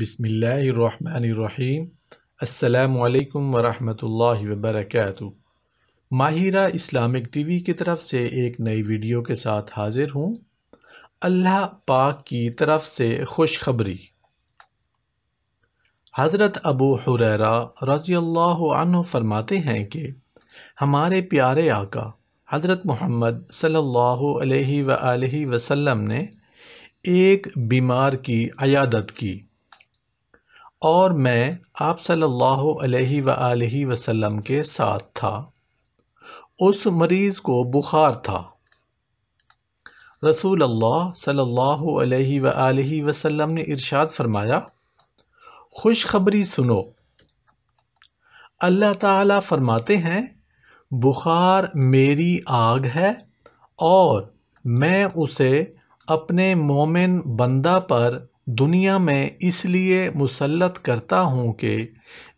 بسم اللہ الرحمن الرحیم۔ السلام علیکم ورحمۃ اللہ وبرکاتہ۔ ماہرہ اسلامک ٹی وی کی طرف سے ایک نئی ویڈیو کے ساتھ حاضر ہوں۔ اللہ پاک کی طرف سے خوشخبری۔ حضرت ابو حریرہ رضی اللہ عنہ فرماتے ہیں کہ ہمارے پیارے آقا حضرت محمد صلی اللہ علیہ وآلہ وسلم نے ایک بیمار کی عیادت کی۔ اور میں آپ صلی اللہ علیہ وآلہ وسلم کے ساتھ تھا۔ اس مریض کو بخار تھا۔ رسول اللہ صلی اللہ علیہ وآلہ وسلم نے ارشاد فرمایا، خوشخبری سنو۔ اللہ تعالیٰ فرماتے ہیں، بخار میری آگ ہے اور میں اسے اپنے مومن بندہ پر دنیا میں اس لیے مسلط کرتا ہوں کہ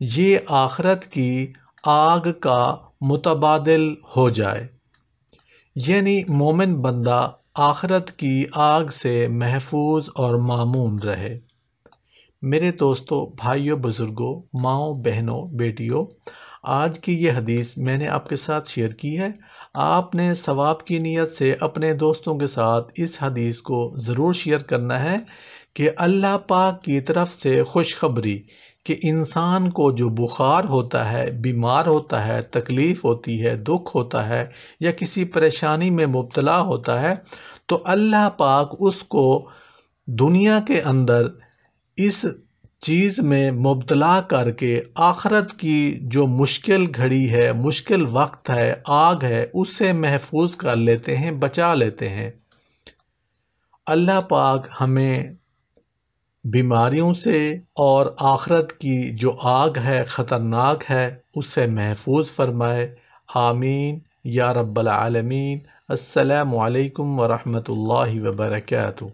یہ آخرت کی آگ کا متبادل ہو جائے۔ یعنی مومن بندہ آخرت کی آگ سے محفوظ اور معمون رہے۔ میرے دوستوں بھائیوں بزرگوں ماؤں، بہنوں، بیٹیوں، آج کی یہ حدیث میں نے آپ کے ساتھ شیئر کی ہے۔ آپ نے ثواب کی نیت سے اپنے دوستوں کے ساتھ اس حدیث کو ضرور شیئر کرنا ہے کہ اللہ پاک کی طرف سے خوشخبری کہ انسان کو جو بخار ہوتا ہے، بیمار ہوتا ہے، تکلیف ہوتی ہے، دکھ ہوتا ہے یا کسی پریشانی میں مبتلا ہوتا ہے، تو اللہ پاک اس کو دنیا کے اندر اس چیز میں مبتلا کر کے آخرت کی جو مشکل گھڑی ہے، مشکل وقت ہے، آگ ہے اس سے محفوظ کر لیتے ہیں، بچا لیتے ہیں۔ اللہ پاک ہمیں بیماریوں سے اور آخرت کی جو آگ ہے، خطرناک ہے اس سے محفوظ فرمائے۔ آمین۔ یا رب العالمین۔ السلام علیکم ورحمۃ اللہ وبرکاتہ۔